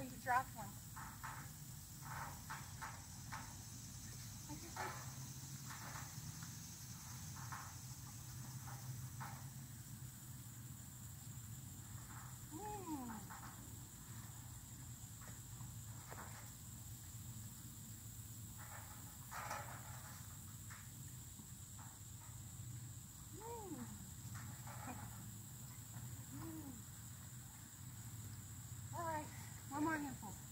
Oh, you dropped one. 好。